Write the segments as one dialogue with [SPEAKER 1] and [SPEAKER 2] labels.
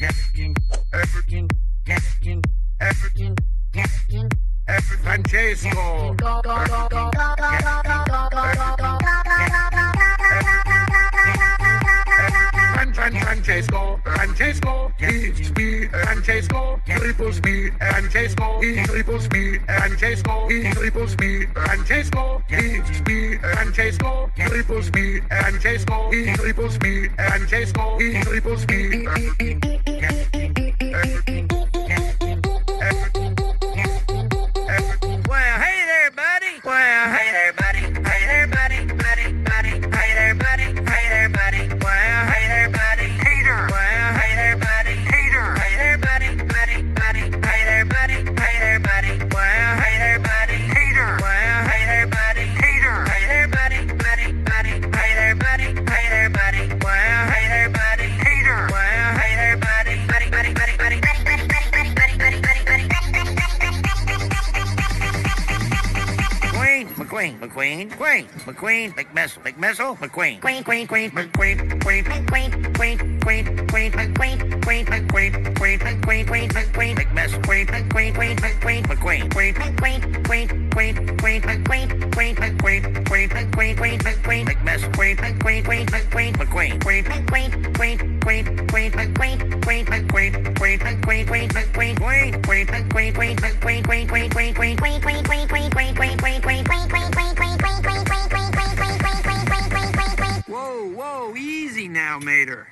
[SPEAKER 1] Captain, Everton, Captain, Everton, Captain, Everton, Francesco. Francesco, Francesco, gives me Francesco, triples me Francesco, he triples me Francesco, he triples me Francesco, gives me Francesco, triples me Francesco, he triples me Francesco,
[SPEAKER 2] he triples McQueen, McQueen, McQueen, McQueen, McMissile, McMissile, McQueen, Queen, Queen, Queen, McQueen, Queen, McQueen, Queen, Queen, Queen, McQueen, Queen, McQueen, Queen, McQueen, Queen, McQueen, McMissile, Queen, McQueen, Queen, McQueen, McQueen, Queen, McQueen, Queen, Queen, Queen, McQueen, Queen, McQueen, Queen, McQueen, Queen, McQueen, McMissile, Queen, McQueen, Queen, McQueen, McQueen, Queen, McQueen, Queen,
[SPEAKER 3] Whoa, whoa, easy now, Mater.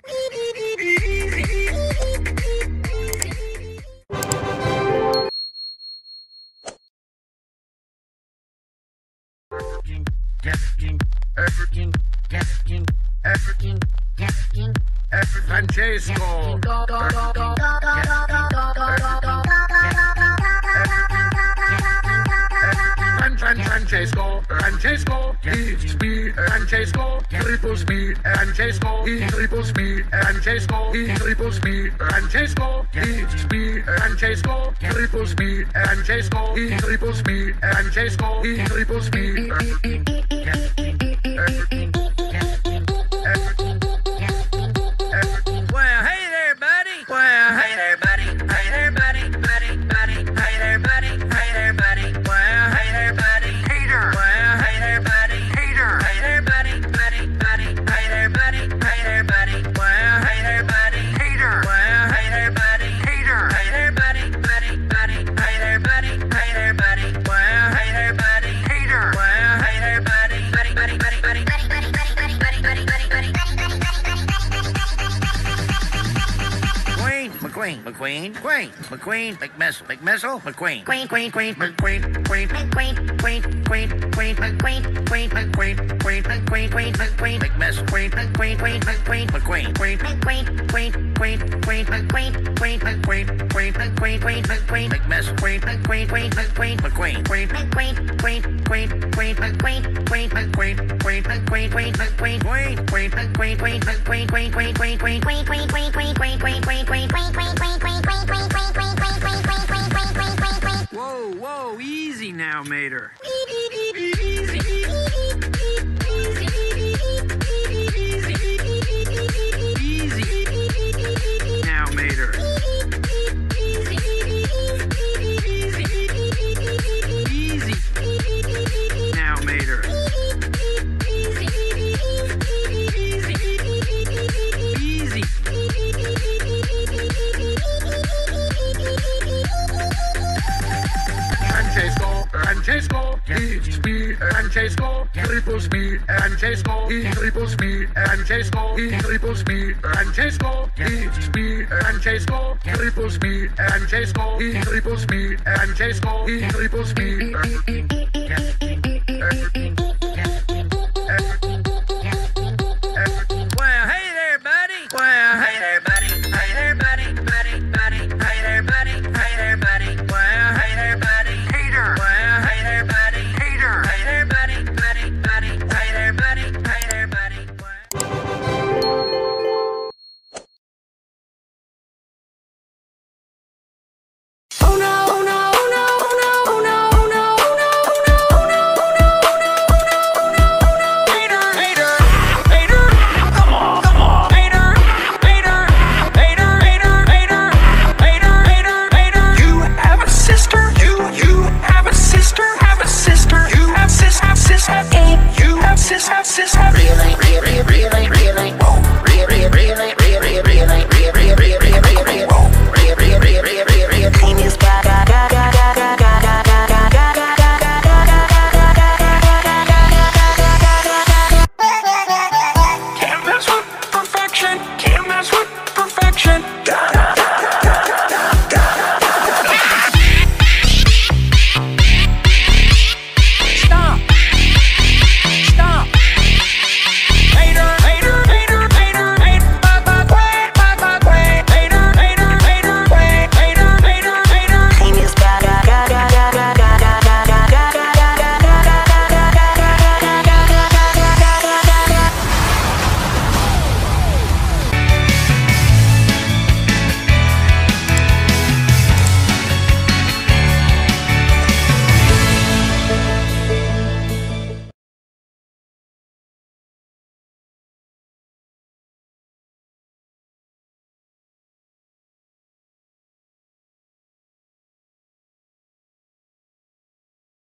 [SPEAKER 1] Francesco. Francesco, Francesco, gives me Francesco, Francesco, he triples me Francesco, he triple speed. Francesco, Francesco, Francesco, he Francesco, he.
[SPEAKER 2] McQueen, McQueen, Queen, McQueen, McMissile, McMissile, McQueen, Queen, Queen, Queen, McQueen, Queen, McQueen, Queen, Queen, Queen, McQueen, Queen, McQueen, Queen, McQueen, Queen, McQueen, McQueen, Queen, McQueen, McQueen, Queen, McQueen,
[SPEAKER 3] Whoa, whoa, easy now, Mater. triple speed and chase go. E triple
[SPEAKER 1] speed and chase go. E triple speed and chase go. E speed and chase go. Triple speed and chase go. E triple speed and chase go. E triple speed. this is real.